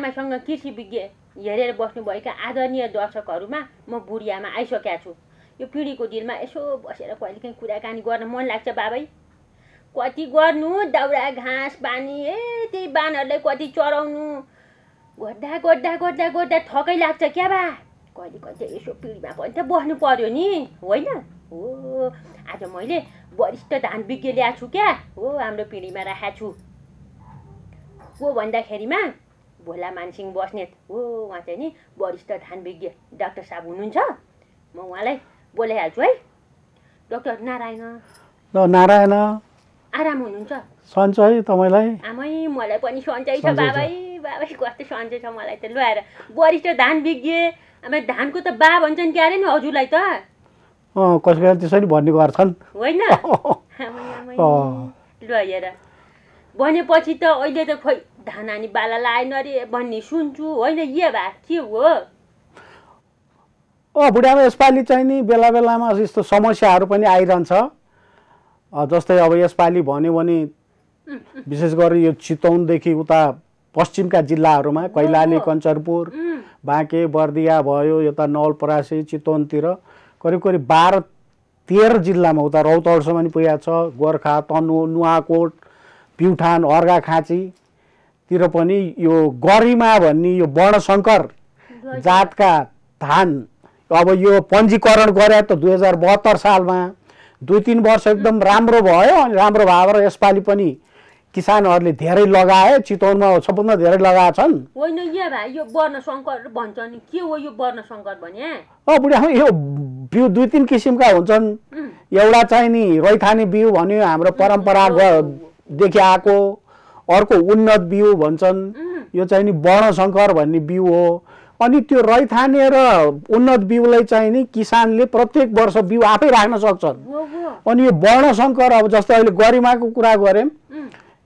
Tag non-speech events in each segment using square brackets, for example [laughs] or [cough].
आमासँग कृषि विज्ञ हेरेर बस्नुभएका आदरणीय दर्शकहरूमा म बुढी आमा आइसकेका छु। यो पिँढीको दिनमा यसो बसेर कहिलेकाहीँ कुराकानी गर्न मन लाग्छ बाबै। कति गर्नु? दाउरा घाँस बानी ए त्यही बानहरूलाई कति चराउनु? गर्दा गर्दा गर्दा गर्दा थकै लाग्छ क्या बा। कहिले कहिले यसो पिँढीमा पनि त बस्नु पर्यो नि होइन? हो आज मैले वरिष्ठ धान विज्ञ ल्याएको छु क्या। हो हाम्रो पिँढीमा राखेको छु। को भन्दाखेरिमा भोला मानसिंह बस्नेत हो उहाँ चाहिँ नि वरिष्ठ धान विज्ञ डाक्टर साहब हुनुहुन्छ? म उहाँलाई बोलाइहाल्छु है। डाक्टर नारायण। ल नारायण। आराम हुनुहुन्छ? सन्चै तपाईँलाई। आमै मलाई पनि सन्चै छ सन्चै छ। बाबै बाबै कस्तो सन्चै छ मलाई त लु आएर वरिष्ठ धान विज्ञ अब धानको त बा भन्छन् क्यारे नि हजुरलाई त। कसै कसै त्यसरी भन्ने गर्छन्। होइन। [laughs] लु हेर भनेपछि त अहिले त खोइ धान बाला लाएन अरे भन्ने सुन्छु। होइन यो भए के हो? अँ बुढामा यसपालि चाहिँ नि बेला बेलामा यस्तो समस्याहरू पनि आइरहन्छ। जस्तै अब यसपालि भन्यो भने विशेष गरी यो चितवनदेखि उता पश्चिमका जिल्लाहरूमा कैलाली। कञ्चरपुर उम्, बाँके बर्दिया भयो यता नवलपरासी चितवनतिर करिब करिब बाह्र तेह्र जिल्लामा उता रौतहटसम्म पनि पुगेको छ। गोर्खा तनु नुवाकोट प्युठान अर्घाखाँचीतिर पनि यो गरिमा भन्ने यो वर्णशङ्कर जातका धान अब यो पञ्जीकरण गरे त दुई हजार बहत्तर सालमा दुई तिन वर्ष एकदम राम्रो भयो अनि राम्रो भएर यसपालि पनि किसानहरूले धेरै लगाए चितवनमा सबभन्दा धेरै लगाएका छन्। होइन यो भए यो वर्ण शङ्कर भन्छ नि के हो यो वर्ण शङ्कर भने? अँ बुढा यो बिउ दुई तिन किसिमका हुन्छन्। एउटा चाहिँ नि रैथाने बिउ भन्यो हाम्रो परम्परागतदेखि आएको अर्को उन्नत बिउ भन्छन्। यो चाहिँ नि वर्णशङ्कर भन्ने बिउ हो। अनि त्यो रैथाने र उन्नत बिउलाई चाहिँ नि किसानले प्रत्येक वर्ष बिउ आफै राख्न सक्छन्। अनि यो वर्णशङ्कर अब जस्तै अहिले गरिमाको कुरा गऱ्यौँ।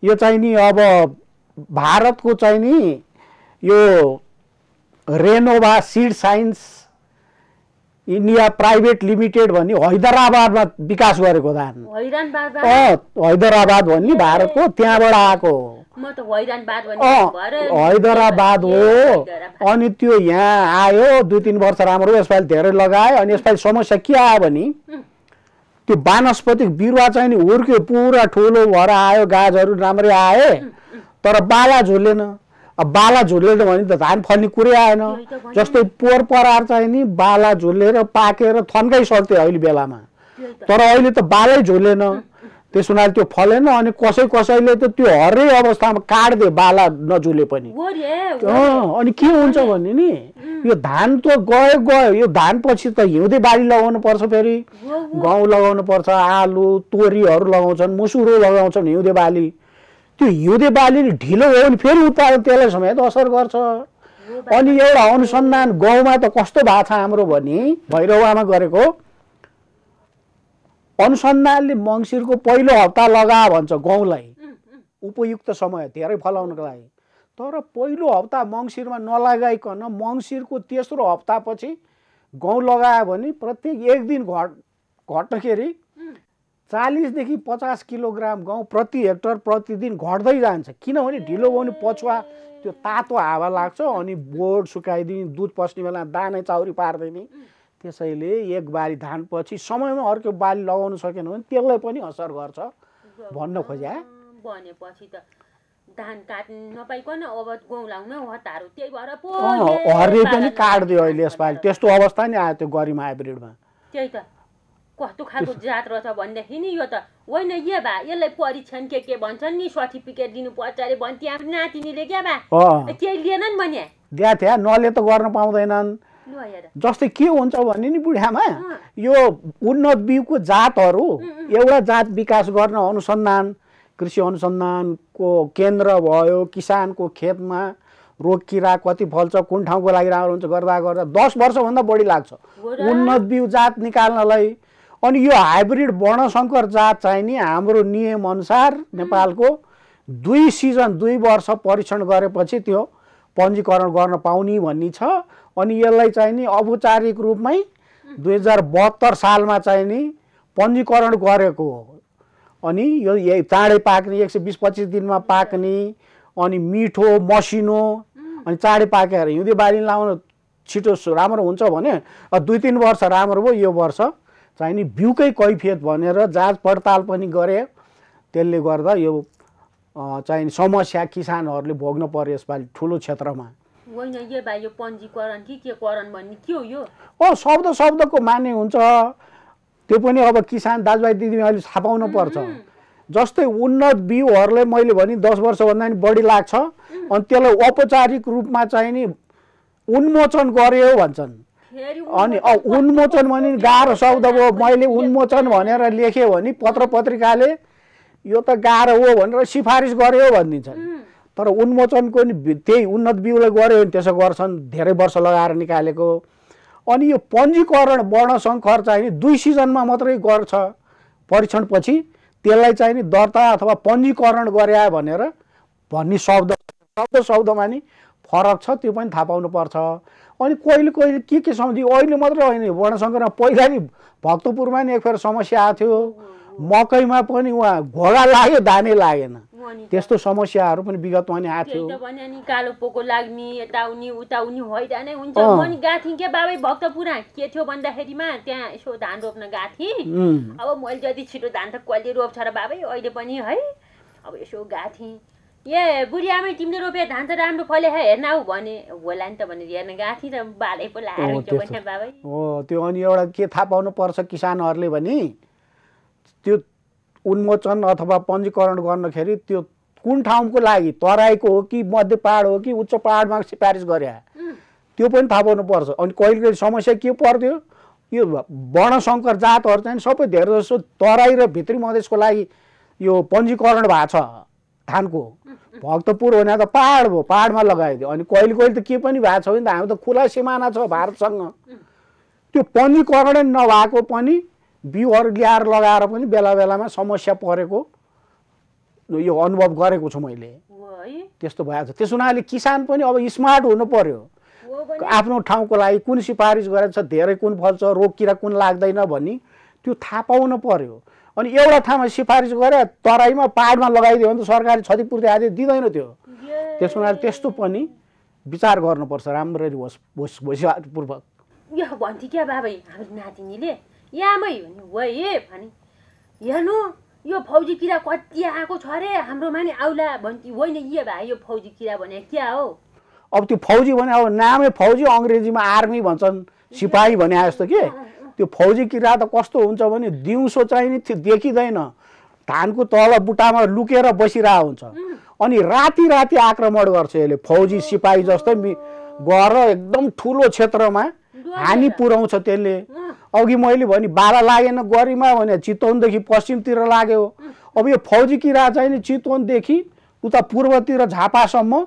यो चाहिँ नि अब भारतको चाहिँ नि यो Renova seed science India private limited भन्ने हैदराबादमा विकास गरेको धान हैदराबाद? भन्ने भारतको त्यहाँबाट आएको। हो हैदराबाद हो। अनि त्यो यहाँ आयो दुई तिन वर्ष राम्रो यसपालि धेरै लगायो अनि यसपालि समस्या के आयो भने त्यो वानस्पतिक बिरुवा चाहिँ नि हुर्क्यो पुरा ठुलो भएर आयो गाजहरू राम्रै आए तर बाला झुलेन। अब बाला झुलेन भने त धान फल्ने कुरै आएन। जस्तै पोहोर परार चाहिँ नि बाला झुलेर पाकेर थन्कै सक्थ्यो अहिले बेलामा। तर अहिले त बालै झुलेन। त्यस हुनाले त्यो फलेन अनि कसै कसैले त त्यो हरै अवस्थामा काट्दे बाला नझुले पनि। अनि के हुन्छ भने नि यो धान त गयो गयो। यो धान पछि त हिउँदे बाली लगाउनु पर्छ फेरि। गहुँ लगाउनु पर्छ आलु तोरीहरू लगाउँछन् मुसुरो लगाउँछन् हिउँदे बाली। त्यो हिउँदे बाली ढिलो भयो भने फेरि उत्पादन त्यसलाई समेत असर गर्छ। हो अनि एउटा अनुसन्धान गाउँमा त कस्तो भएको छ हाम्रो भने भैरवामा गरेको अनुसन्धानले मङ्सिरको पहिलो हप्ता लगा भन्छ गहुँलाई उपयुक्त समय धेरै फलाउनको लागि। तर पहिलो हप्ता मङ्सिरमा नलगाइकन मङ्सिरको तेस्रो हप्तापछि गहुँ लगायो भने प्रत्येक एक दिन घट घट्दाखेरि चालिसदेखि पचास किलोग्राम गहुँ प्रति हेक्टर प्रतिदिन घट्दै जान्छ। किनभने ढिलो भयो भने पछुवा त्यो तातो हावा लाग्छ अनि बोर्ड सुकाइदिने दुध पस्ने बेला दानै चाउरी पार्दैन। त्यसैले एक बारी धानपछि समयमा अर्को बाली लगाउन सकेन भने त्यसलाई पनि असर गर्छ। भन्न खोजे भनेपछि त धान काट्नु नपाइकन अब गहुँ लाउन हतारो त्यही भएर पो पनि काट्दियो अहिले यसपालि। [laughs] त्यस्तो अवस्था नि आयो त्यो गरिमा हाइब्रिडमा। त्यही त। कस्तो खालको जात रहेछ भनेदेखि नि यो त होइन यो भा यसलाई परीक्षण के के भन्छन् नि? सर्टिफिकेट दिनुपर्छ अरे भन् त्यहाँ नातिनीले क्या अँ। त्यही लिएनन् भने? द्या थ्या नले त गर्न पाउँदैनन्। जस्तै के हुन्छ भने नि बुढामा यो उन्नत बिउको जातहरू एउटा जात विकास गर्न अनुसन्धान कृषि अनुसन्धानको केन्द्र भयो किसानको खेतमा रोग किरा कति फल्छ कुन ठाउँको लागि राम्रो हुन्छ गर्दा गर्दा दस वर्षभन्दा बढी लाग्छ? उन्नत बिउ जात निकाल्नलाई अनि यो हाइब्रिड वर्णशङ्कर जात चाहिँ नि हाम्रो नियमअनुसार नेपालको दुई सिजन दुई वर्ष परीक्षण गरेपछि त्यो पञ्जीकरण गर्न पाउने भन्ने छ। अनि यसलाई चाहिँ नि औपचारिक रूपमै दुई हजार बहत्तर सालमा चाहिँ नि पञ्जीकरण गरेको हो। अनि यो चाँडै पाक्ने एक सय बिस पच्चिस दिनमा पाक्ने अनि मिठो मसिनो अनि चाँडै पाकेर हिउँदे बाली लाउन छिटो राम्रो हुन्छ भने दुई तिन वर्ष राम्रो भयो यो वर्ष चाहिँ नि बिउकै कैफियत भनेर जाँच पडताल पनि गरे। त्यसले गर्दा यो चाहिँ समस्या किसानहरूले भोग्न पर्यो यसपालि ठुलो क्षेत्रमा। होइन यो भाइ यो पञ्जीकरण कि के करण भन्ने के हो यो? ओ शब्द शब्दको मान्य हुन्छ। त्यो पनि अब किसान दाजुभाइ दिदीबहिनीले थाहा पाउनु पर्छ। जस्तै उन्नत बिउहरूले मैले भने दस वर्षभन्दा नि बढी लाग्छ। अनि त्यसलाई औपचारिक रूपमा चाहिँ नि उन्मोचन गर्यो भन्छन्। अनि उन्मोचन भने गाह्रो शब्द हो मैले उन्मोचन भनेर लेखेँ भने पत्र पत्रिकाले यो त गाह्रो हो भनेर सिफारिस गर्यो भनिदिन्छन्। तर उन्मोचनको नि त्यही उन्नत बिउलाई गऱ्यो भने त्यसो गर्छन् धेरै वर्ष लगाएर निकालेको। अनि यो पञ्जीकरण वर्णसङ्कर चाहिँ नि दुई सिजनमा मात्रै गर्छ। परीक्षणपछि त्यसलाई चाहिँ नि दर्ता अथवा पञ्जीकरण गरे भनेर भन्ने शब्द शब्द शब्दमा नि फरक छ त्यो पनि थाहा पाउनुपर्छ। अनि कहिले कहिले के के सम्झि अहिले मात्रै होइन वर्णसङ्करमा पहिला नि भक्तपुरमा नि एकखेर समस्या आएको थियो। मकैमा पनि उहाँ घोडा लाग्यो दानै लागेन। त्यस्तो समस्याहरू पनि विगतमा नि आएको थियो। कालो पोको लाग्ने यताउनी उताउनी हैरानै हुन्छ। म नि गएको थिएँ क्या बाबै भक्तपुरा के थियो भन्दाखेरिमा त्यहाँ यसो धान रोप्न गएको थिएँ अब मैले जति छिटो धान त कहिले रोप्छ र बाबै अहिले पनि है। अब यसो गएको थिएँ ए बुढी आमै तिमीले रोपे धान त राम्रो फले है हेर्न आऊ भने होला नि त भनेर हेर्न गएको थिएँ त बालै पो लाएर हो, बाबै। त्यो अनि एउटा के थाहा पाउनुपर्छ किसानहरूले भने त्यो उन्मोचन अथवा पञ्जीकरण गर्दाखेरि त्यो कुन ठाउँको लागि तराईको हो कि मध्य पहाड हो कि उच्च पहाडमा सिफारिस गरे त्यो पनि थाहा पाउनुपर्छ। अनि कहिले कहिले समस्या के पर्थ्यो यो वर्णशङ्कर जातहरू चाहिँ सबै धेरै जसो तराई र भित्री मधेसको लागि यो पञ्जीकरण भएको छ। धानको। भक्तपुर भने त पहाड भयो पहाडमा लगाइदियो अनि कहिले कहिले त के पनि भएको छ भने त हामी त खुला सिमाना छ भारतसँग। त्यो पञ्जीकरण नभएको पनि बिउहरू ल्याएर लगाएर पनि बेला बेलामा समस्या परेको यो अनुभव गरेको छु मैले। त्यस्तो भएको छ त्यस हुनाले किसान पनि अब स्मार्ट हुनु पर्यो। भने आफ्नो ठाउँको लागि कुन सिफारिस गरेको छ धेरै कुन फल्छ रोग किरा कुन लाग्दैन भन्ने त्यो थाहा पाउनु पर्यो। अनि एउटा ठाउँमा सिफारिस गरे तराईमा पाहाडमा लगाइदियो भने त सरकारले क्षतिपूर्ति आदि दिँदैन त्यो। त्यस हुनाले त्यस्तो पनि विचार गर्नुपर्छ राम्ररी होस् होस् होसियारपूर्वक। यो भन्थे क्या बाबै हाम्रो नातिनीले? यामै भने वै भने। हेर्नु यो फौजी किरा कति आएको छ अरे? हाम्रोमा नि आउला भन्थे होइन ये भाइ यो फौजी किरा भने क्या हो? अब त्यो फौजी भने अब नामै फौजी अङ्ग्रेजीमा आर्मी भन्छन् सिपाही भने जस्तो के? त्यो फौजी किरा त कस्तो हुन्छ भने दिउँसो चाहिँ नि देखिँदैन। धानको तल बुट्टामा लुकेर बसिरहेको हुन्छ। अनि राति राति आक्रमण गर्छ यसले। फौजी सिपाही जस्तै गएर एकदम ठुलो क्षेत्रमा हानि पुर्याउँछ त्यसले। अघि मैले भने बाह्र लागेन गरिमा भने चितवनदेखि पश्चिमतिर लाग्यो। अब यो फौजी किरा चाहिँ नि चितवनदेखि उता पूर्वतिर झापासम्म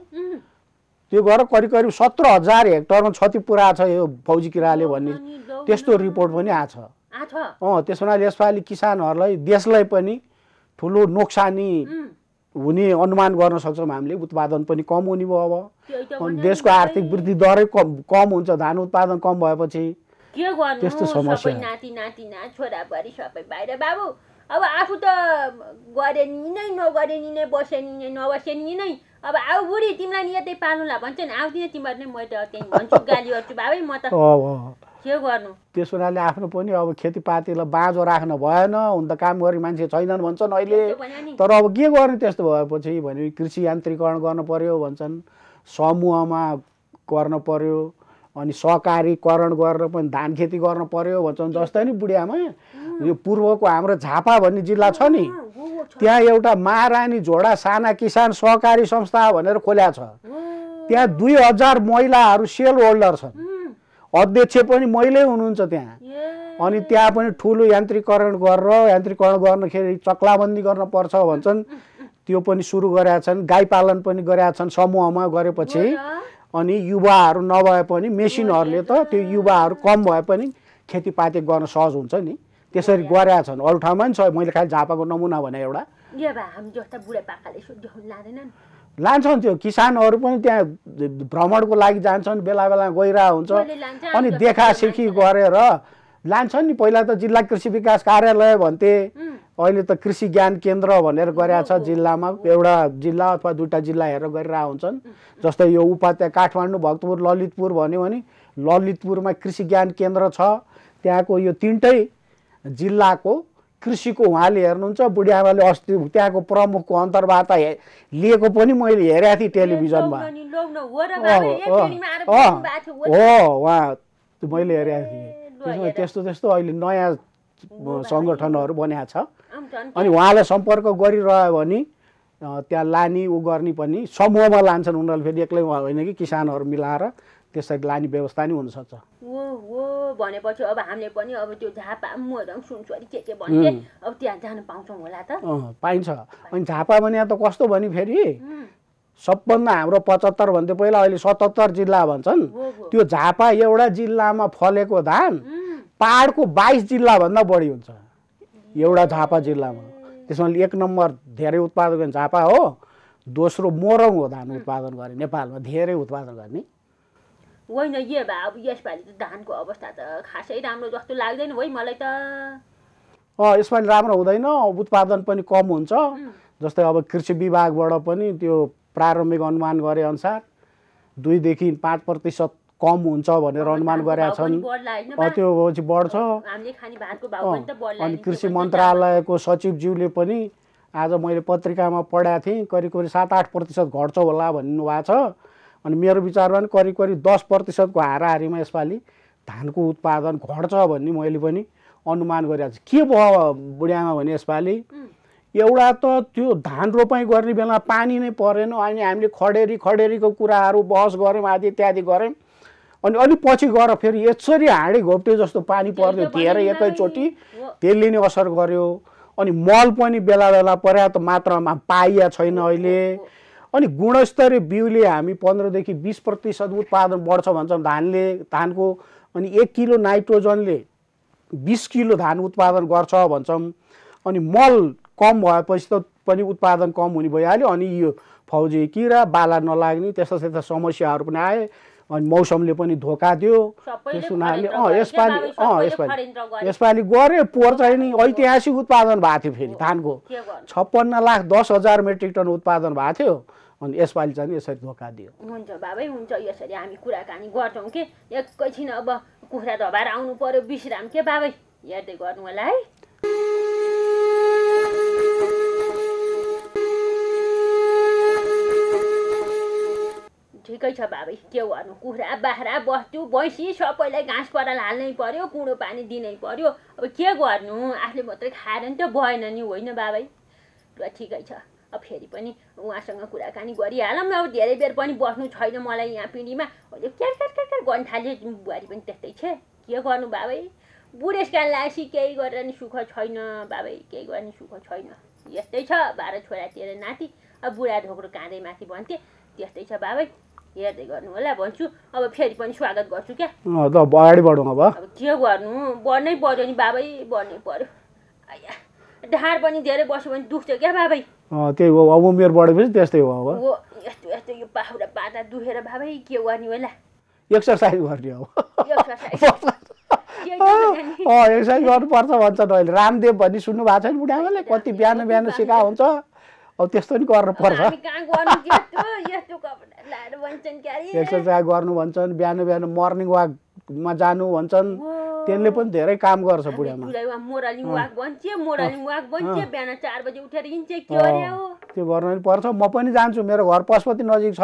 त्यो गएर करिब करिब सत्र हजार हेक्टरमा क्षति पुऱ्याएको छ यो फौजी किराले भन्ने। त्यस्तो। रिपोर्ट पनि आएको छ? आछ अँ त्यस हुनाले यसपालि किसानहरूलाई देशलाई पनि ठुलो नोक्सानी हुने अनुमान गर्न सक्छौँ। हामीले उत्पादन पनि कम हुने भयो अब। अनि देशको आर्थिक। वृद्धि दरै कम कम हुन्छ। धान उत्पादन कम भएपछि त्यस्तो समस्या। अब आफू त गरे नि नै नगरे नि नै बसे नि नै नबसे नि नै अब आऊ बुढी तिमीलाई नि यतै पाल्नुला भन्छ नि आउँदिन तिमीहरू नै म त त्यहीँ भन्छु गाली गर्छु बाबै म त के गर्नु त्यस हुनाले आफ्नो पनि अब खेतीपातीलाई बाँझो राख्न भएन हुन त काम गर्ने मान्छे छैनन् भन्छन् अहिले तर अब के गर्ने त्यस्तो भएपछि भने कृषि यान्त्रिकरण गर्न पर्यो भन्छन् समूहमा गर्न पर्यो अनि सहकारीकरण गरेर पनि धान खेती गर्न पर्यो भन्छन् जस्तै नि बुढियामा यो पूर्वको हाम्रो झापा भन्ने जिल्ला छ नि। त्यहाँ एउटा महारानी झोडा साना किसान सहकारी संस्था भनेर खोल्या छ। त्यहाँ दुई हजार महिलाहरू सेल होल्डर छन्। अध्यक्ष पनि महिलै हुनुहुन्छ त्यहाँ। अनि त्यहाँ पनि ठुलो यान्त्रिकरण गरेर यान्त्रिकरण गर्दाखेरि चक्लाबन्दी गर्न पर्छ भन्छन्। त्यो पनि सुरु गरेका छन् गाई पालन पनि गरेका छन् समूहमा गरेपछि? अनि युवाहरू नभए पनि मेसिनहरूले त। त्यो युवाहरू कम भए पनि खेतीपाती गर्न सहज हुन्छ नि। त्यसरी गरेका छन्। अरू ठाउँमा पनि छ। मैले खालि झापाको नमुना भने एउटा। लान्छन् त्यो। किसानहरू पनि त्यहाँ भ्रमणको लागि जान्छन् बेला बेला गइरहेको हुन्छ। अनि देखासेखी मान्छे। गरेर लान्छन् नि। पहिला त जिल्ला कृषि विकास कार्यालय भन्थे। अहिले त कृषि ज्ञान केन्द्र भनेर गरेका छ जिल्लामा। एउटा जिल्ला अथवा दुईवटा जिल्ला हेरेर गरिरहेको हुन्छन्। जस्तै यो उपाध्याय काठमाडौँ भक्तपुर ललितपुर भन्यो भने ललितपुरमा कृषि ज्ञान केन्द्र छ। त्यहाँको यो तिनटै जिल्लाको कृषिको उहाँले हेर्नुहुन्छ बुढी आमाले अस्ति त्यहाँको प्रमुखको अन्तर्वार्ता लिएको पनि मैले हेरेको थिएँ टेलिभिजनमा। हो उहाँ मैले हेरेको थिएँ। त्यस्तो त्यस्तो अहिले नयाँ सङ्गठनहरू बनिएको छ। अनि उहाँलाई सम्पर्क गरिरह्यो भने त्यहाँ लाने ऊ गर्ने पनि समूहमा लान्छन् उनीहरूले फेरि एक्लै होइन कि किसानहरू मिलाएर। त्यसरी लाने व्यवस्था नि हुनसक्छ। हो हो भनेपछि अब हामीले पनि अब त्यो झापा मोरङ सुनचोरी के के भन्थे अब त्यहाँ जान पाउँछौँ होला त। पाइन्छ। अनि झापा भने त कस्तो भने फेरि? सबभन्दा हाम्रो पचहत्तर भन्थ्यो पहिला अहिले सतहत्तर जिल्ला भन्छन्। त्यो झापा एउटा जिल्लामा फलेको धान पाहाडको बाइस जिल्लाभन्दा बढी हुन्छ। एउटा झापा जिल्लामा। त्यसमा एक नम्बर धेरै उत्पादन गर्ने झापा हो। दोस्रो मोरङ हो धान उत्पादन गर्ने नेपालमा धेरै उत्पादन गर्ने। होइन यो भए अब यसपालि त धानको अवस्था त खासै राम्रो जस्तो लाग्दैन है मलाई त। अँ यसपालि राम्रो हुँदैन उत्पादन पनि कम हुन्छ। जस्तै अब कृषि विभागबाट पनि त्यो प्रारम्भिक अनुमान गरे अनुसार दुईदेखि पाँच प्रतिशत कम हुन्छ भनेर अनुमान गरेका छन्? त्यो बढ्छ। अनि कृषि मन्त्रालयको सचिवज्यूले पनि आज मैले पत्रिकामा पढाएको थिएँ करिब करिब सात आठ प्रतिशत घट्छ होला भन्नु भएको छ। अनि मेरो विचारमा पनि करिब करिब दस प्रतिशतको हाराहारीमा यसपालि धानको उत्पादन घट्छ भन्ने मैले पनि अनुमान गरिरहेको छु। के भयो बुढियामा भने यसपालि एउटा त त्यो धान रोपाइँ गर्ने बेला पानी नै परेन अनि हामीले खडेरी खडेरीको कुराहरू बहस गऱ्यौँ आदि इत्यादि गऱ्यौँ। अनि अलिक पछि गएर फेरि यसरी हाँडी घोप्टे जस्तो पानी पर्थ्यो धेरै एकैचोटि। त्यसले नै असर गर्यो। अनि मल पनि बेला बेला पर्याप्त मात्रामा पाइया छैन अहिले। अनि गुणस्तरीय बिउले हामी पन्ध्रदेखि बिस प्रतिशत उत्पादन बढ्छ भन्छौँ। धानले धानको अनि एक किलो नाइट्रोजनले बिस किलो धान उत्पादन गर्छ भन्छौँ। अनि मल कम भएपछि त पनि उत्पादन कम हुने भइहाल्यो। अनि यो फौजी किरा बाला नलाग्ने त्यस्ता त्यस्ता समस्याहरू पनि आए। अनि मौसमले पनि धोका दियो। त्यस हुनाले अँ यसपालि अँ यसपालि। यसपालि गरे पोहोर चाहिँ नि ऐतिहासिक उत्पादन भएको थियो फेरि धानको। छप्पन्न लाख दस हजार मेट्रिक टन उत्पादन भएको थियो। अनि यसपालि चाहिँ यसरी धोका दियो। हुन्छ बाबै हुन्छ। यसरी हामी कुराकानी गर्छौँ कि? एकैछिन अब कुखुरा धबाएर आउनु पर्यो विश्राम के बाबै? हेर्दै गर्नु होला है। ठिकै छ बाबै के गर्नु? कुखुरा बाख्रा बस्तु भैँसी सबैलाई घाँस पराल हाल्नै पर्यो कुँडो पानी दिनै पर्यो। अब के गर्नु? आफूले मात्रै खाएर नि त भएन नि होइन बाबै? ल ठिकै छ। फेरि पनि उहाँसँग कुराकानी गरिहालौँ अब धेरै बेर पनि बस्नु छैन मलाई यहाँ पिँढीमा। क्यार क्यार क्यार क्यार गर्न थाल्यो बुहारी पनि त्यस्तै छ। के गर्नु बाबै? बुढेसकाल लागेपछि केही गरेर नि सुख छैन बाबै केही गर्ने सुख छैन। यस्तै छ बाह्र छोरा तेह्र नाति। अब बुढा ढोक्रो काँधै माथि भन्थे त्यस्तै छ बाबै। हेर्दै गर्नु होला भन्छु। अब फेरि पनि स्वागत गर्छु क्या। अगाडि बढौँ अब। अब के गर्नु? बढ्नै पर्यो नि बाबै बढ्नै पर्यो। आया। ढाड पनि धेरै बस्यो भने दुख्छ क्या बाबै। त्यही हो अब उमेर बढेपछि त्यस्तै हो अब। यस्तो यस्तो यो पाहुरा पाता दुखेर बाबै के गर्ने होला? एक्सर्साइज गर्ने अब एक्सर्साइज नि? गर्नुपर्छ भन्छन् अहिले रामदेव भन्ने सुन्नु भएको छैन बुढामाले कति बिहान बिहान सिका हुन्छ? अब त्यस्तो नि गर्नुपर्छ? एक्सर्साइज गर्नु? भन्छन् बिहान बिहान मर्निङ वाकमा जानु भन्छन्। त्यसले पनि धेरै काम गर्छ बुढामा। त्यो गर्नु पनि पर्छ। म पनि जान्छु मेरो घर पशुपति नजिक छ।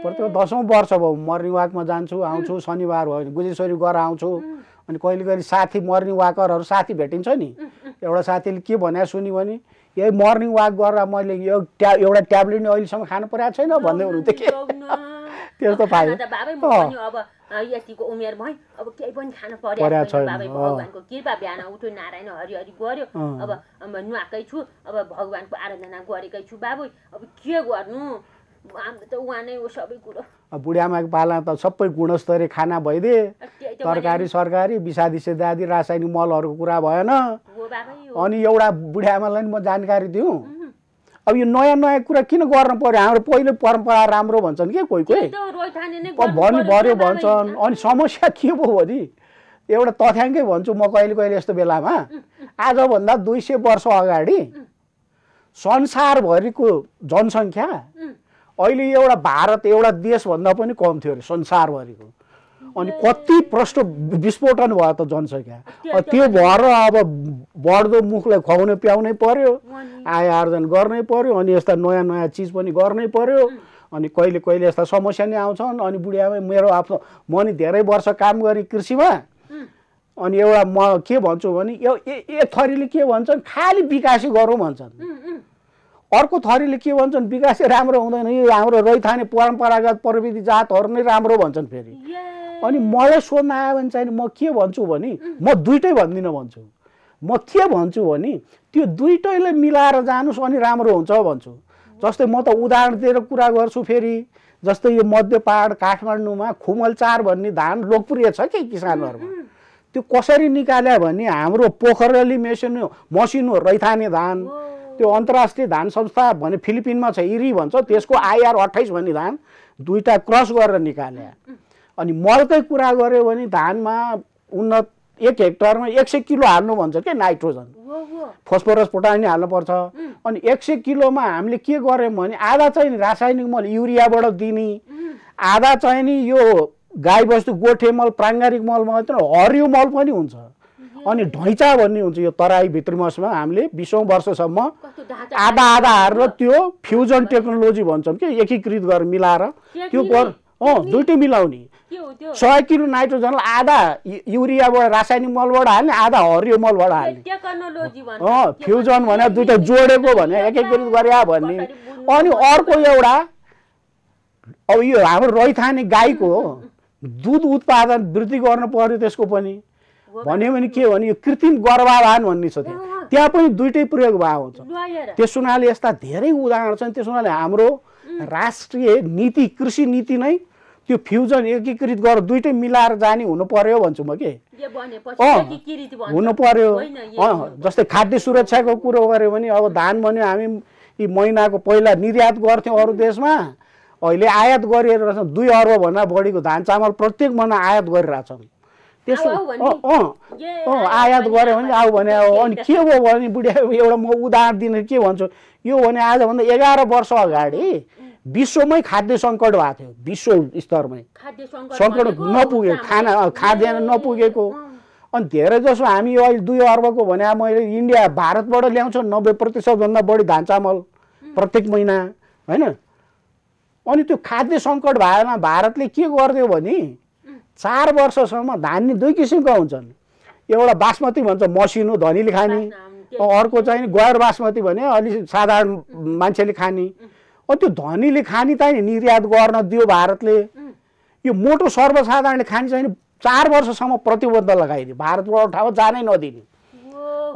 प्रत्येक दसौँ वर्ष भयो मर्निङ वाकमा जान्छु आउँछु शनिबार भयो भने गुजेश्वरी गएर आउँछु। अनि कहिले कहिले साथी मर्निङ वाकरहरू साथी भेटिन्छ नि। एउटा साथीले के भने सुन्यो भने यही मर्निङ वाक गरेर मैले यो ट्या एउटा ट्याब्लेट नि अहिलेसम्म खानु परेको छैन भन्दै हुनुहुन्थ्यो के। [laughs] त्यस्तो अब यतिको उमेर भएँ अब केही पनि खानु पर्यो बाबै। भगवान्को कृपा बिहान उठ्यो नारायण हरिहरि गऱ्यो। अब नुहाएकै छु। अब भगवान्को आराधना गरेकै छु बाबै। अब के गर्नु? त उहाँ नै हो सबै कुरो। अब बुढिआमाको पाला त सबै गुणस्तरीय खाना भइदिए। तरकारी सरकारी विषादी सिद्धादी रासायनिक मलहरूको कुरा भएन। अनि एउटा बुढिआमालाई नि म जानकारी दिउँ। अब यो नयाँ नयाँ कुरा किन गर्नु पर्यो? हाम्रो पहिलो परम्परा राम्रो भन्छन् कि? कोही कोही? भन्नु पर्यो। भन्छन्। अनि समस्या के भयो भने एउटा तथ्याङ्कै भन्छु म कहिले कहिले यस्तो बेलामा। आजभन्दा दुई सय वर्ष अगाडि संसारभरिको जनसङ्ख्या अहिले एउटा भारत एउटा देशभन्दा पनि कम थियो अरे संसारभरिको। अनि कति प्रष्ट विस्फोटन भयो त जनसङ्ख्या। त्यो- भएर अब बढ्दो मुखलाई खुवाउनै प्याउनै पर्यो आय आर्जन गर्नै पर्यो अनि यस्ता नयाँ नयाँ चिज पनि गर्नै पर्यो अनि कहिले कहिले यस्ता समस्या नै आउँछन् अनि बुढियामा मेरो आफ्नो म नि धेरै वर्ष काम गरेँ कृषिमा अनि एउटा म के भन्छु भने यो ए थरीले के भन्छन् खालि विकासै गरौँ भन्छन्। अर्को थरीले के भन्छन् विकासै राम्रो हुँदैन यो हाम्रो रैथाने परम्परागत प्रविधि जातहरू नै राम्रो भन्छन् फेरि। अनि मलाई सोध्न आयो भने चाहिँ म के भन्छु भने म दुइटै भन्दिनँ भन्छु। म के भन्छु भने त्यो दुइटैले मिलाएर जानुहोस् अनि राम्रो हुन्छ भन्छु। जस्तै म त उदाहरण दिएर कुरा गर्छु फेरि जस्तै यो मध्य पहाड काठमाडौँमा खुमल चार भन्ने धान लोकप्रिय छ कि किसानहरूमा? त्यो कसरी निकाल्यो भने हाम्रो पोखरेली मेसिन मसिनो रैथाने धान त्यो अन्तर्राष्ट्रिय धान संस्था भने फिलिपिनमा छ इरी भन्छ त्यसको आइआर अठाइस भन्ने धान दुईवटा क्रस गरेर निकाले अनि मलकै कुरा गऱ्यो भने धानमा उन्नत एक हेक्टरमा एक सय किलो हाल्नु भन्छ क्या नाइट्रोजन। फस्फोरस पोटासियम हाल्नुपर्छ अनि एक सय किलोमा हामीले के गर्यौँ भने आधा चाहिँ नि रासायनिक मल युरियाबाट दिने। आधा चाहिँ नि यो गाईबस्तु गोठे मल प्राङ्गारिक मल मात्र हरियो मल पनि हुन्छ। अनि ढैँचा भन्ने हुन्छ यो तराई भित्री मसमा हामीले बिसौँ वर्षसम्म आधा आधा हारेर त्यो फ्युजन टेक्नोलोजी भन्छौँ कि एकीकृत गरेर मिलाएर। त्यो गर अँ दुइटै मिलाउने। त्यो सय किलो नाइट्रोजनलाई आधा युरियाबाट रासायनिक मलबाट हाल्ने आधा हरियो मलबाट हाल्ने। अँ फ्युजन भने दुइटा जोडेको भने एकीकृत गरे भन्ने। अनि अर्को एउटा अब यो हाम्रो रैथाने गाईको दुध उत्पादन वृद्धि गर्नु पर्यो त्यसको पनि। भन्यो भने के भने यो कृत्रिम गर्भाधान भन्ने छ त्यहाँ त्यहाँ पनि दुइटै प्रयोग भएको हुन्छ। त्यस हुनाले यस्ता धेरै उदाहरण छन्। त्यस हुनाले हाम्रो राष्ट्रिय नीति कृषि नीति नै त्यो फ्युजन एकीकृत गरेर दुइटै मिलाएर जाने हुनु पर्यो भन्छु म के। हुनु पर्यो। जस्तै खाद्य सुरक्षाको कुरो गऱ्यो भने अब धान भन्यो हामी यी महिनाको पहिला निर्यात गर्थ्यौँ अरू देशमा। अहिले आयात गरिरहेको छौँ दुई अर्बभन्दा बढीको धान चामल प्रत्येक महिना आयात गरिरहेछौँ। त्यसो? अँ आयात गऱ्यो भने आऊ भने आऊ अनि के हो भने बुढिया एउटा म उदाहरण दिन के भन्छु? यो भने आजभन्दा एघार वर्ष अगाडि विश्वमै खाद्य सङ्कट भएको थियो विश्व स्तरमै। खाद्य सङ्कट चामल। खाना खाद्यान्न नपुगेको। अनि धेरै जसो हामी अहिले दुई अर्बको भने मैले इन्डिया भारतबाट ल्याउँछौँ नब्बे प्रतिशतभन्दा बढी धान चामल प्रत्येक महिना होइन? अनि त्यो खाद्य सङ्कट भएमा भारतले के गरिदियो भने चार वर्षसम्म धान नि दुई किसिमका हुन्छन्। एउटा बासमती भन्छ मसिनो धनीले खाने। अर्को चाहिँ गैर बासमती भने अलि साधारण मान्छेले खाने। त्यो धनीले खाने चाहिँ नि निर्यात गर्न दियो भारतले। यो मोटो सर्वसाधारणले खाने चाहिँ चार वर्षसम्म प्रतिबन्ध लगाइदियो। भारतबाट ठाउँ जानै नदिने।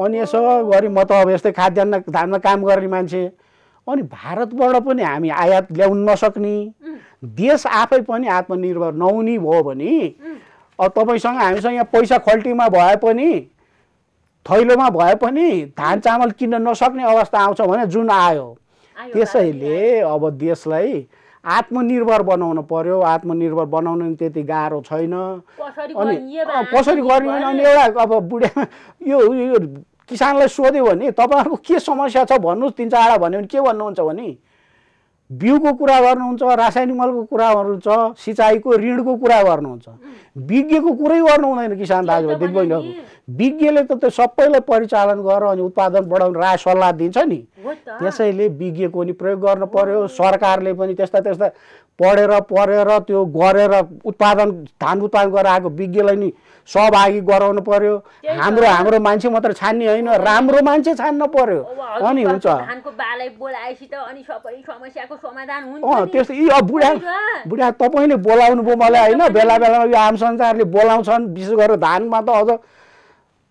अनि यसो गरी म त अब यस्तै खाद्यान्न धानमा काम गर्ने मान्छे। अनि भारतबाट पनि हामी आयात ल्याउन नसक्ने। देश आफै पनि आत्मनिर्भर नहुने भयो भने अब तपाईँसँग हामीसँग यहाँ पैसा खल्टीमा भए पनि थैलोमा भए पनि धान चामल किन्न नसक्ने अवस्था आउँछ भने जुन आयो। त्यसैले अब देशलाई आत्मनिर्भर बनाउनु पर्यो। आत्मनिर्भर बनाउनु नि त्यति गाह्रो छैन। अनि कसरी गर्ने भने अनि एउटा अब बुढा [laughs] यो यो किसानलाई सोध्यो भने तपाईँहरूको के समस्या छ भन्नुहोस् तिन चारवटा भन्यो भने के भन्नुहुन्छ भने? बिउको कुरा गर्नुहुन्छ रासायनिक मलको कुरा गर्नुहुन्छ सिँचाइको ऋणको कुरा गर्नुहुन्छ। विज्ञको कुरै गर्नु हुँदैन किसान दाजुभाइ दिदीबहिनीहरू। विज्ञले त त्यो सबैलाई परिचालन गरेर अनि उत्पादन बढाउने राय सल्लाह दिन्छ नि। त्यसैले विज्ञको नि प्रयोग गर्नु पर्यो। सरकारले पनि त्यस्ता त्यस्ता पढेर पढेर त्यो गरेर उत्पादन धान उत्पादन गरेर आएको विज्ञलाई नि सहभागी गराउनु पर्यो। हाम्रो हाम्रो मान्छे मात्र छान्ने होइन राम्रो मान्छे छान्न पर्यो अनि हुन्छ। त्यस्तो यी अब बुढा बुढा। बुढा तपाईँले बोलाउनु भयो मलाई होइन बेला बेलामा यो आम संसारले बोलाउँछन् विशेष गरेर धानमा त अझ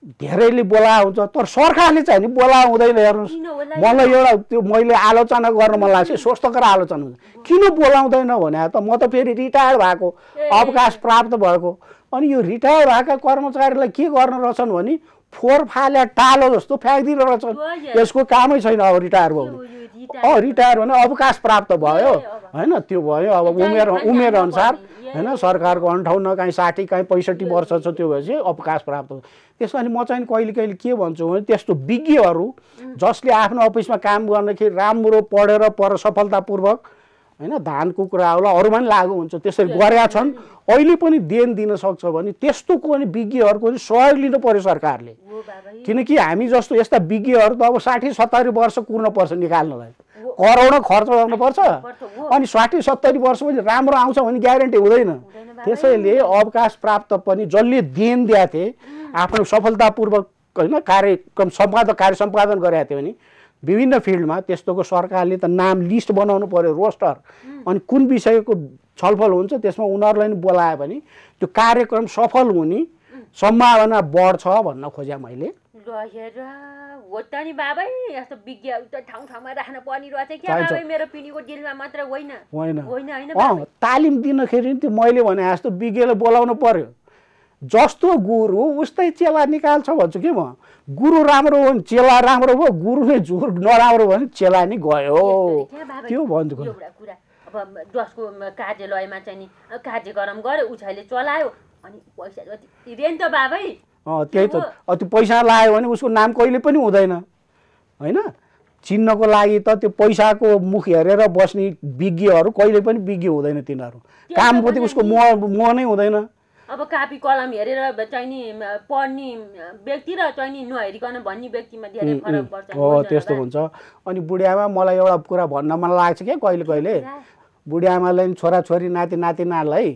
धेरैले बोला हुन्छ तर सरकारले चाहिँ नि बोला हुँदैन हेर्नुहोस्? मलाई एउटा त्यो मैले आलोचना गर्न मन लाग्छ स्वस्थकर आलोचना हुन्छ किन बोलाउँदैन भने त म त फेरि रिटायर भएको। अवकाश प्राप्त भएको अनि यो रिटायर भएका कर्मचारीलाई के गर्न रहेछन् भने फोहोर फाल्या टालो जस्तो फ्याँकिदिनु रहेछ। यसको कामै छैन अब रिटायर भयो भने अँ रिटायर- भने अवकाश प्राप्त भयो। होइन त्यो भयो अब उमेर उमेर अनुसार। होइन। सरकारको अन्ठाउन्न काहीँ साठी काहीँ पैँसठी वर्ष छ त्यो भएपछि अवकाश प्राप्त भयो त्यसमा अनि म चाहिँ कहिले कहिले के भन्छु भने त्यस्तो विज्ञहरू जसले आफ्नो अफिसमा काम गर्दाखेरि राम्रो पढेर पर सफलतापूर्वक होइन धानको कुराहरूलाई अरूमा पनि लागु हुन्छ त्यसरी गरेका छन्। अहिले पनि देन दिन सक्छ भने त्यस्तोको पनि विज्ञहरूको पनि सहयोग लिनु पर्यो सरकारले। किनकि हामी जस्तो यस्ता विज्ञहरू त अब साठी सत्तरी वर्ष कुर्नुपर्छ निकाल्नलाई। करोडौँ खर्च गर्नुपर्छ पर्छ। अनि साठी सत्तरी वर्षपछि राम्रो आउँछ भने ग्यारेन्टी हुँदैन। त्यसैले अवकाश प्राप्त पनि जसले देन दिएको थिए आफ्नो सफलतापूर्वक होइन कार्यक्रम सम्पादन कार्य सम्पादन गरेका थियो भने विभिन्न फिल्डमा त्यस्तोको सरकारले त नाम लिस्ट बनाउनु पर्यो रोस्टर। अनि कुन विषयको छलफल हुन्छ त्यसमा उनीहरूलाई नि बोलायो भने त्यो कार्यक्रम सफल हुने सम्भावना बढ्छ भन्न खोजेँ मैले। हो त नि बाबै यस्तो विज्ञहरू त ठाउँ ठाउँमा राख्न पर्ने रहेछ क्या। बाबै मेरो पिँढीको डिलमा मात्र होइन। होइन। होइन। तालिम दिनखेरि नि त्यो मैले भने जस्तो विज्ञलाई बोलाउनु पर्यो। जस्तो गुरु उस्तै चेला निकाल्छ भन्छु कि म। गुरु राम्रो हो भने चेला राम्रो भयो गुरु नै झुर नराम्रो भयो भने चेला नि गयो? त्यो भन्छु कुरा। अब जसको कार्यालयमा चाहिँ नि कार्यक्रम गर्यो उछाइले चलायो अनि पैसा जति नि त बाबै। अँ त्यही त। त्यो पैसा लाग्यो भने उसको नाम कहिले पनि हुँदैन। होइन? चिन्नको लागि त त्यो पैसाको मुख हेरेर बस्ने विज्ञहरू कहिले पनि विज्ञ हुँदैन तिनीहरू। कामप्रति उसको मोह मोह नै हुँदैन। अब कापी कलम हेरेर चाहिँ नि पढ्ने व्यक्ति र चाहिँ नि नहेरिकन भन्ने व्यक्तिमा धेरै फरक पर्छ हो त्यस्तो? हुन्छ। अनि बुढियामा मलाई एउटा कुरा भन्न मन लाग्छ क्या कहिले कहिले? बुढियामालाई छोराछोरी नाति नातिनालाई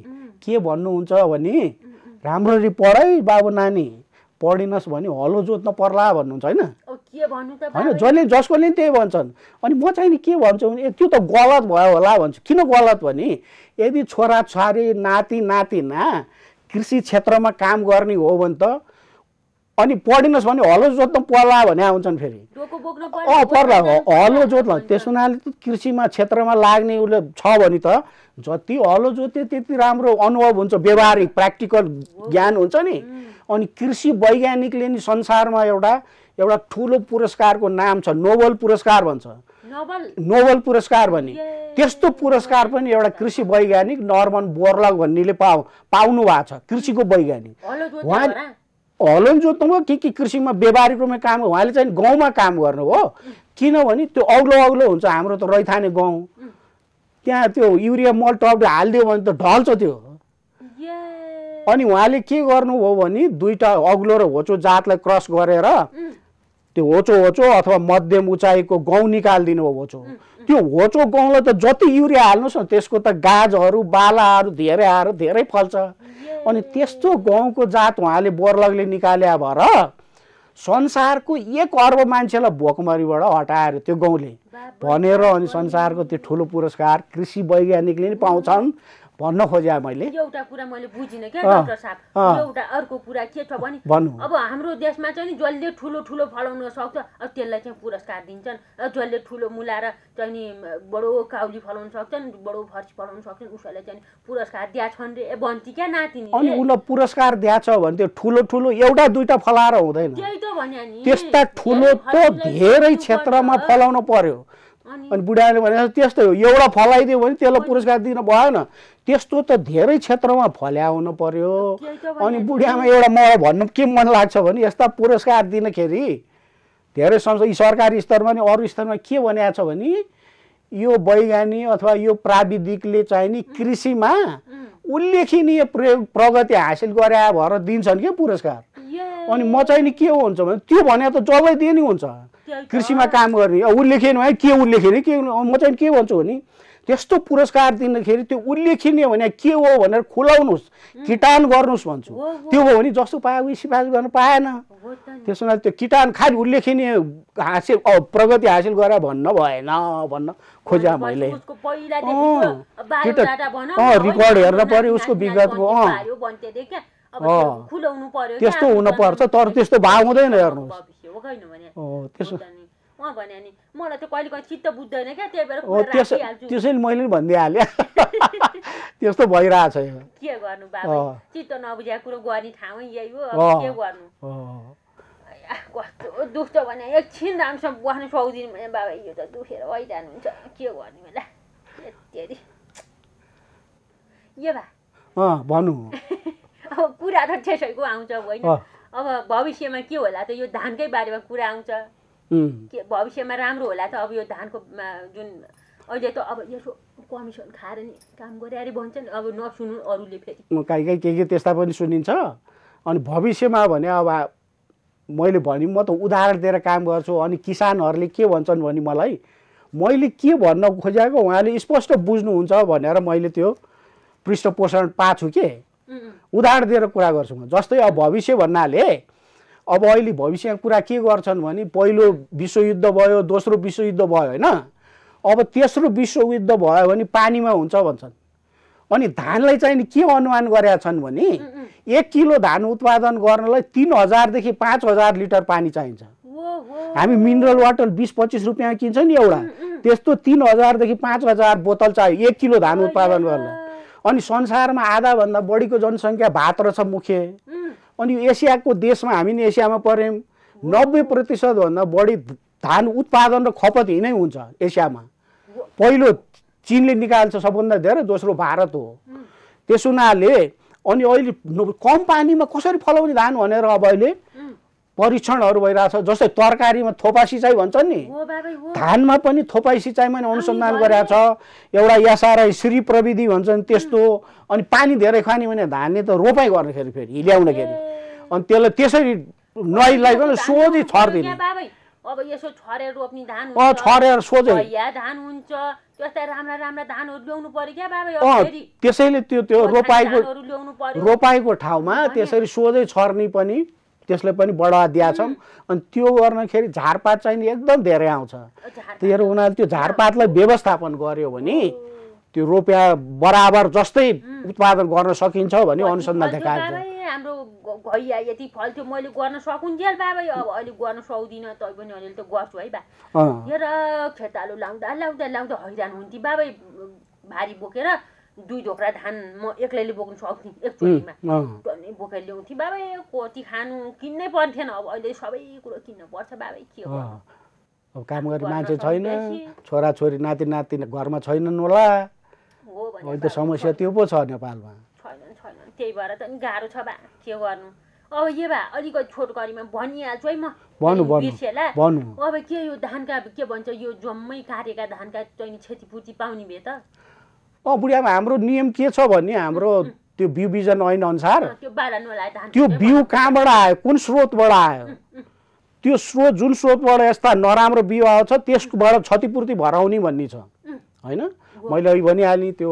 के भन्नुहुन्छ भने राम्ररी पढ बाबु नानी पढिनस् भने हलो जोत्न पर्ला भन्नुहुन्छ होइन? होइन? जसले जसकोले नि त्यही भन्छन्। अनि म चाहिँ नि के भन्छु भने त्यो त गलत भयो होला भन्छु। किन गलत भने यदि छोराछोरी नाति नातिना कृषि क्षेत्रमा काम गर्ने हो भने त अनि पढिनस् भने हलो जोत्न पर्ला भने आउँछन् फेरि। अँ पर्ला हलो जोत्ला। त्यस हुनाले त कृषिमा क्षेत्रमा लाग्ने उसले छ भने त जति हलो जोते त्यति राम्रो अनुभव हुन्छ। व्यवहारिक प्र्याक्टिकल ज्ञान हुन्छ नि। अनि कृषि वैज्ञानिकले नि संसारमा एउटा एउटा ठुलो पुरस्कारको नाम छ नोबल पुरस्कार भन्छ। नोबल। पुरस्कार भन्ने। त्यस्तो पुरस्कार पनि एउटा कृषि वैज्ञानिक नर्मन बोर्लक भन्नेले पाउ पाउनु भएको छ कृषिको वैज्ञानिक। उहाँ? हलो। जोत्नु भयो के के कृषिमा व्यावहारिक रूपमा काम उहाँले चाहिँ गाउँमा काम गर्नु हो। किनभने त्यो अग्लो अग्लो हुन्छ हाम्रो त रैथाने गाउँ। त्यहाँ त्यो युरिया मल टप हालिदियो भने त ढल्छ त्यो। अनि उहाँले के गर्नुभयो भने दुईवटा अग्लो र होचो जातलाई क्रस गरेर त्यो होचो होचो अथवा मध्यम उचाइको गहुँ निकालिदिनु हो होचो त्यो होचो गहुँलाई त जति युरिया हाल्नुहोस् न त्यसको त गाजहरू बालाहरू धेरै आएर धेरै फल्छ। अनि त्यस्तो गहुँको जात उहाँले बोर्लगले निकाल्या भएर संसारको एक अर्ब मान्छेलाई भोकमरीबाट हटाएर त्यो गाउँले बाबा, भनेर अनि संसारको त्यो ठुलो पुरस्कार कृषि वैज्ञानिकले नि पाउँछन्। भन्न खोजेँ मैले। एउटा कुरा मैले बुझिनँ क्या डाक्टर साहब। एउटा अर्को कुरा के छ भने अब हाम्रो देशमा चाहिँ नि जसले ठुलो ठुलो फलाउन सक्छ त्यसलाई चाहिँ पुरस्कार दिन्छन्। जसले ठुलो मुलाएर चाहिँ नि बडो काउली फलाउन सक्छन् बडो फर्सी फलाउन सक्छन् उसैलाई चाहिँ पुरस्कार दिया छन् रे। ए भन्ती क्या नातिनी अनि उसलाई पुरस्कार दिएछ भने त्यो ठुलो ठुलो एउटा दुइटा फलाएर हुँदैन। त्यही त भने नि। त्यस्ता ठुलो त धेरै। क्षेत्रमा फलाउनु पर्यो। अनि बुढाले भने त्यस्तै हो एउटा फलाइदियो भने त्यसलाई पुरस्कार दिन भएन। त्यस्तो त धेरै क्षेत्रमा फल्याउनु पर्यो। त्यही त भने? अनि। बुढियामा एउटा मलाई भन्नु के मन लाग्छ भने यस्ता पुरस्कार दिँदाखेरि धेरै संस्था सरकारी स्तरमा नि अरू स्तरमा के भनेको छ भने यो वैज्ञानिक अथवा यो प्राविधिकले चाहिँ नि कृषिमा उल्लेखनीय प्रयोग प्रगति हासिल गरे भएर दिन्छन् क्या पुरस्कार। अनि म चाहिँ नि के हुन्छ भने त्यो भने त जसलाई दिए नि हुन्छ। कृषिमा काम गर्ने। उल्लेखनीय भने के उल्लेखनीय के म चाहिँ के भन्छु भने त्यस्तो पुरस्कार दिँदाखेरि त्यो उल्लेखनीय भने के हो भनेर खुलाउनुहोस् किटान गर्नुहोस् भन्छु। त्यो हो भने जस्तो पायो उयो सिफारिस गर्न पाएन। त्यसो हुनाले त्यो किटान खालि उल्लेखनीय हासिल प्रगति हासिल गरे भन्न भएन भन्न खोजेँ मैले रिकर्ड हेर्न पर्यो उसको विगतको, अँ। त्यस्तो हुनुपर्छ, तर त्यस्तो भाव हुँदैन हेर्नुहोस्। त्यसो। उहाँ भने नि मलाई त कहिले कहिले चित्त बुझ्दैन क्या त्यही भएर त्यसैले मैले नि भनिदिइहालेँ। [laughs] त्यस्तो भइरहेछ यो। के गर्नु। बाबा? चित्त नबुझेको कुरो गर्ने ठाउँै यही हो अब। के गर्नु? कस्तो दुख्छ भने एकछिन राम्रोसँग बस्नु सक्दिनँ भने बाबा यो त दुखेर भइरहनुहुन्छ। के गर्ने होला? यति यो भा। भनौँ [laughs] अब कुरा त त्यसैको आउँछ होइन? अब भविष्यमा के होला त यो धानकै बारेमा कुरा आउँछ। के भविष्यमा राम्रो होला त अब यो धानको मा, जुन अहिले त अब यसो कमिसन खाएर नि काम गरे अरे भन्छन् अब नसुन्नु अरूले फेरि काहीँ काहीँ के के त्यस्ता पनि सुनिन्छ अनि भविष्यमा भने अब मैले भने म त उदाहरण दिएर काम गर्छु अनि किसानहरूले के भन्छन् भने मलाई मैले के भन्न खोजेको उहाँले स्पष्ट बुझ्नुहुन्छ भनेर मैले त्यो पृष्ठपोषण पाएको छु के उदाहरण दिएर कुरा गर्छु म जस्तै अब भविष्य भन्नाले अब अहिले भविष्यमा कुरा के गर्छन् भने पहिलो विश्वयुद्ध भयो दोस्रो विश्वयुद्ध भयो होइन? अब तेस्रो विश्वयुद्ध भयो भने पानीमा हुन्छ भन्छन्। अनि धानलाई चाहिँ के अनुमान गरेका छन् भने। एक किलो धान उत्पादन गर्नलाई तिन हजारदेखि पाँच हजार लिटर पानी चाहिन्छ। हामी मिनरल वाटर बिस पच्चिस रुपियाँ किन्छ नि एउटा। त्यस्तो तिन हजारदेखि पाँच हजार बोतल चाहियो एक किलो धान उत्पादन गर्न अनि संसारमा आधाभन्दा बढीको जनसङ्ख्या भात छ मुख्य। अनि एसियाको देशमा हामी नि एसियामा पऱ्यौँ नब्बे प्रतिशतभन्दा बढी धान उत्पादन र खपत यहीँ नै हुन्छ एसियामा। पहिलो चिनले निकाल्छ सबभन्दा धेरै दोस्रो भारत हो। त्यस हुनाले अनि अहिले कम पानीमा कसरी फलाउने धान भनेर अब अहिले। परीक्षणहरू भइरहेछ जस्तै तरकारीमा थोपा सिँचाइ भन्छन् नि। धानमा पनि थोपाई सिँचाइमा अनुसन्धान अनि गरेका छ। एउटा एसआरआई श्री प्रविधि भन्छन् त्यस्तो। अनि पानी धेरै खाने भने धानले त रोपाइ गर्दाखेरि फेरि हिल्याउँदाखेरि अनि त्यसलाई त्यसरी नहिलाइकन सोझै छरिदिने। अब यसो छरेर रोप्ने धान छरेर सोझै। धान हुन्छ। त्यस्ता राम्रा राम्रा धानहरू ल्याउनु पर्यो क्या बाबै अब अँ फेरि। त्यसैले त्यो त्यो रोपाइको रोपाइको ठाउँमा त्यसरी सोझै छर्ने पनि त्यसलाई पनि बढावा दिएछौँ। अनि त्यो गर्दाखेरि झारपात चाहिँ एकदम धेरै आउँछ। त्यही उनीहरूले त्यो झारपातलाई व्यवस्थापन गर्यो भने त्यो रोपिया बराबर जस्तै उत्पादन गर्न सकिन्छ भने अनुसन्धान देखाएको छ। हाम्रो घैया यति फल्थ्यो मैले गर्न सकुन्जेल बाबै अब अहिले गर्न सक्दिनँ तै पनि अलिअलि त गर्छु है बा। हेर खेतालो लाउँदा लाउँदा लाउँदा हैरान हुन्थेँ बाबै भारी बोकेर दुई ढोक्रा धान म एक्लैले बोक्नु सक्थेँ एकचोटिमा उम्, अँ। टन्नै बोकेर ल्याउँथेँ बाबै कति खानु किन्नै पर्थेन। अब अहिले सबै कुरो किन्न पर्छ बाबै के अँ। अब काम गर्ने मान्छे छैन। छोराछोरी नाति नाति घरमा छैनन् होला। हो अहिले त समस्या त्यो पो छ नेपालमा। छैनन् छैनन्। त्यही भएर त नि गाह्रो छ बा के गर्नु? अब यो बा अलिकति छोटकरीमा भनिहाल्छु है म। भन्नु भन्नु अब के यो धानका के भन्छ यो जम्मै काटेका धानका चाहिँ क्षतिपूर्ति पाउने भए त। अँ बुढियामा हाम्रो नियम के छ भने हाम्रो त्यो बिउ बिजन ऐन अनुसार त्यो बिउ कहाँबाट आयो? कुन स्रोतबाट आयो? त्यो स्रोत जुन स्रोतबाट यस्ता नराम्रो बिउ आउँछ त्यसबाट क्षतिपूर्ति भराउने भन्ने छ। होइन? मैले अघि भनिहालेँ त्यो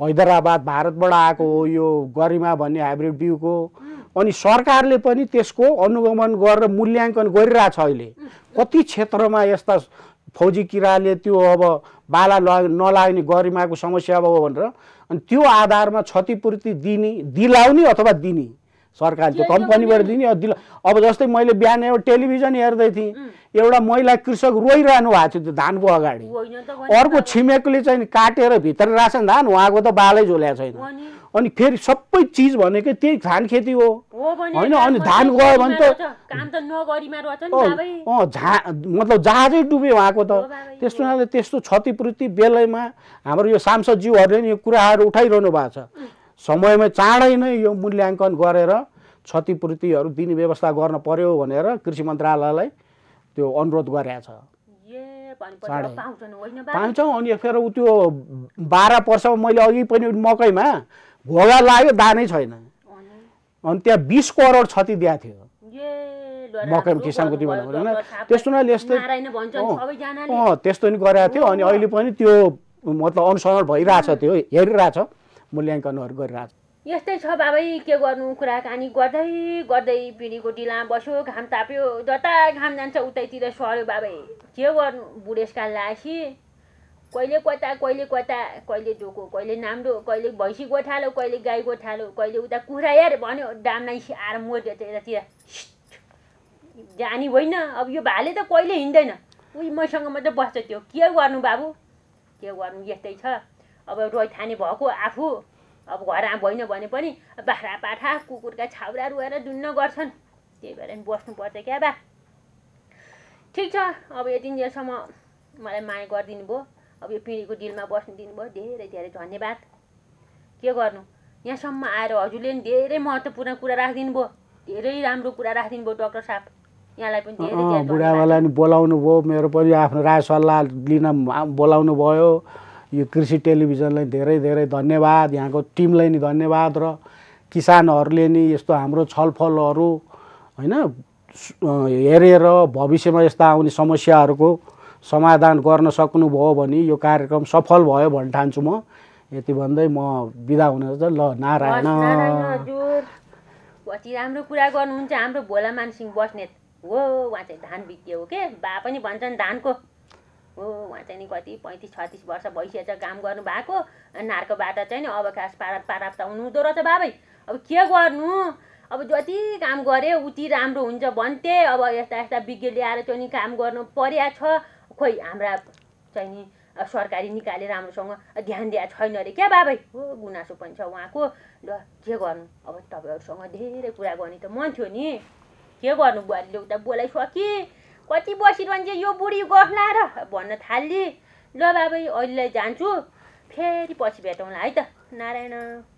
हैदराबाद भारतबाट आएको हो यो गरिमा भन्ने हाइब्रिड बिउको। अनि सरकारले पनि त्यसको अनुगमन गरेर मूल्याङ्कन गरिरहेछ अहिले। कति क्षेत्रमा यस्ता फौजी किराले त्यो अब बाला ल- नलाग्ने गरिमाको समस्या अब हो भनेर अनि त्यो आधारमा क्षतिपूर्ति दिने दिलाउने अथवा दिने सरकारले त्यो कम्पनीबाट पनि- दिने अब दिला अब जस्तै मैले बिहान एउटा टेलिभिजन हेर्दै थिएँ एउटा महिला कृषक रोइरहनु भएको थियो त्यो धानको अगाडि। अर्को छिमेकले चाहिँ काटेर भित्र रासन धान उहाँको त बालै झोल्या छैन। अनि? फेरि सबै चिज भनेकै त्यही धान खेती हो। होइन, अनि धान गयो भने त- झा मतलब जहाजै डुब्यो उहाँको त। त्यस्तो हुनाले त्यस्तो क्षतिपूर्ति बेलैमा हाम्रो यो सांसदज्यूहरूले नि यो कुराहरू उठाइरहनु भएको छ। समयमै चाँडै नै यो मूल्याङ्कन गरेर क्षतिपूर्तिहरू दिने व्यवस्था गर्न पर्यो भनेर कृषि मन्त्रालयलाई त्यो अनुरोध गरेका छ। ए भनेपछि चाँडै। अब पाउँछन् होइन बाबै? पाउँछौँ अनि फेरि उ त्यो बाह्र वर्षमा मैले अघि पनि मकैमा घोगा लाग्यो दानै छैन। अनि? त्यहाँ बिस करोड क्षति दिएको थियो। मकैमा किसानको साहबले त्यस्तो हुनाले यस्तै- त्यस्तो नि गरेको थियो अनि अहिले पनि त्यो मतलब अनुसरण भइरहेछ त्यो हेरिरहेछ। मूल्याङ्कनहरू गरिरहेछ यस्तै छ बाबै के गर्नु? कुराकानी गर्दै गर्दै पिँढीको ढिला बस्यो घाम ताप्यो जता घाम जान्छ उतैतिर सर्यो बाबै। के गर्नु? बुढेसकाल लागेपछि कहिले कता कहिले कता कहिले डोको कहिले नाम्रो कहिले भैँसी गोठालो कहिले गाई गोठालो कहिले उता कुखुरा हेर भन्यो डाम्नै आएर मर्यो त यतातिर जानी होइन अब यो भाले त कहिले हिँड्दैन। उही मैसँग मात्रै बस्छ त्यो। के गर्नु बाबु? के गर्नु? यस्तै छ। अब रोइथाने भएको आफू। अब घर भएन भने पनि बाख्रा पाठा कुकुरका छाउरा रुएर डुन्न गर्छन्। त्यही भएर नि बस्नुपर्छ क्या बा। ठिक छ अब यतिन्जेलसम्म मलाई माया गरिदिनु भयो। अब यो पिँढीको डिलमा बस्नु दिनुभयो धेरै धेरै धन्यवाद। के गर्नु? यहाँसम्म आएर हजुरले नि धेरै महत्त्वपूर्ण कुरा राखिदिनु भयो। धेरै राम्रो कुरा राखिदिनु भयो डक्टर साहब। यहाँलाई पनि धेरै धेरै अँ, धन्यवाद। बुढावालाई नि बोलाउनु भयो। मेरो पनि आफ्नो राय सल्लाह लिन बोलाउनु भयो। यो कृषि टेलिभिजनलाई धेरै धेरै धन्यवाद यहाँको टिमलाई नि धन्यवाद र किसानहरूले नि यस्तो हाम्रो छलफलहरू होइन हेरेर भविष्यमा यस्ता आउने समस्याहरूको समाधान गर्न सक्नुभयो भने यो कार्यक्रम सफल भयो भन्ने ठान्छु म। यति भन्दै म बिदा हुन ल नारायण। राम्रो कुरा गर्नुहुन्छ। हाम्रो भोला मानसिंह बस्नेत हो उहाँ चाहिँ धान बित्यो हो के? बा पनि भन्छन् धानको। हो उहाँ चाहिँ नि कति पैँतिस छत्तिस वर्ष भइसकेछ काम गर्नु भएको नार्कोबाट चाहिँ नि अवकाश पारा प्राप्त हुनुहुँदो रहेछ बाबै। अब के गर्नु? अब जति काम गरे उति राम्रो हुन्छ भन्थे। अब यस्ता यस्ता विज्ञ ल्याएर चाहिँ नि काम गर्नु पर्या छ। खोइ हाम्रा चाहिँ नि सरकारी निकाले राम्रोसँग ध्यान दिएको छैन अरे क्या बाबै? हो गुनासो पनि छ उहाँको। ल के गर्नु? अब तपाईँहरूसँग धेरै कुरा गर्ने त मन थियो नि। के गर्नु बुहारीले उता बोलाइसके? कति बसिरहन्छ यो बुढी गफला र? भन्न थाली ल बाबै अहिलेलाई जान्छु। फेरि पछि भेटौँला है त। नारायण।